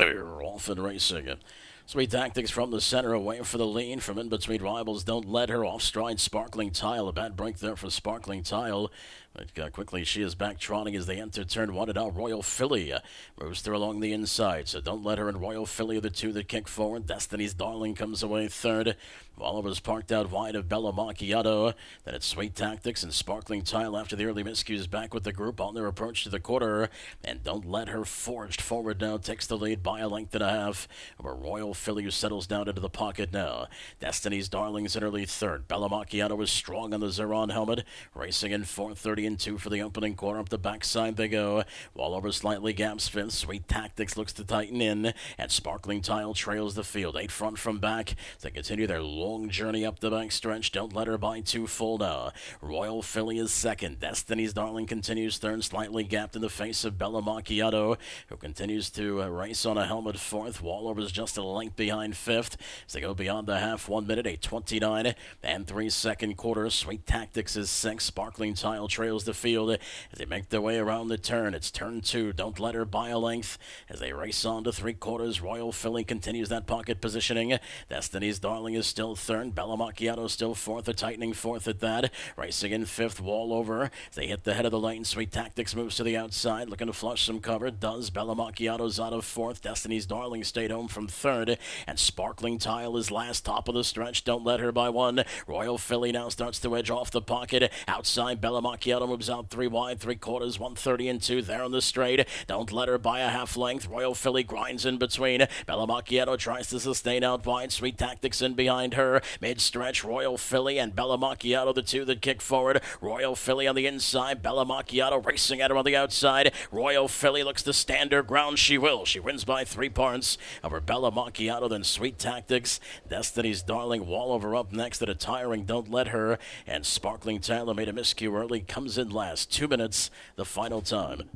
fair off and racing. it. Sweet tactics from the center away for the lead from in between rivals. Don't let her off stride. Sparkling Tile. A bad break there for Sparkling Tile. But uh, quickly she is back trotting as they enter turn one. And now Royal Philly uh, moves through along the inside. So don't let her and Royal Philly are the two that kick forward. Destiny's Darling comes away third. Wallover's parked out wide of Bella Macchiato. Then it's Sweet Tactics and Sparkling Tile after the early miscues back with the group on their approach to the quarter. And don't let her forged forward now. Takes the lead by a length and a half. Over Royal Philly who settles down into the pocket now. Destiny's Darling's in early third. Bella Macchiato is strong on the Zeron helmet. Racing in 430 and 2 for the opening quarter. Up the backside they go. Wallover slightly gaps fifth. Sweet Tactics looks to tighten in. And Sparkling Tile trails the field. Eight front from back. They continue their long journey up the back stretch. Don't let her by two full now. Royal Philly is second. Destiny's Darling continues third. Slightly gapped in the face of Bella Macchiato, who continues to uh, race on a helmet fourth. Wallover's just a length behind fifth. As they go beyond the half, one minute, a 29 and three second quarter. Sweet Tactics is six. Sparkling Tile trails the field as they make their way around the turn. It's turn two. Don't let her by a length as they race on to three quarters. Royal Philly continues that pocket positioning. Destiny's Darling is still third. Bella Macchiato still fourth, a tightening fourth at that. Racing in fifth, Wallover. They hit the head of the lane. Sweet Tactics moves to the outside, looking to flush some cover. Does Bella Macchiato's out of fourth. Destiny's Darling stayed home from third. And Sparkling Tile is last, top of the stretch. Don't let her by one. Royal Philly now starts to edge off the pocket. Outside, Bella Macchiato moves out three wide, three quarters, 130 and two there on the straight. Don't let her by a half length. Royal Philly grinds in between. Bella Macchiato tries to sustain out wide. Sweet Tactics in behind her. Mid stretch, Royal Philly and Bella Macchiato, the two that kick forward. Royal Philly on the inside. Bella Macchiato racing at her on the outside. Royal Philly looks to stand her ground. She will. She wins by three parts over Bella Macchiato, then Sweet Tactics. Destiny's Darling Wallover up next at a tiring Don't Let Her. And Sparkling Tyler made a miscue early, comes in last. Two minutes, the final time.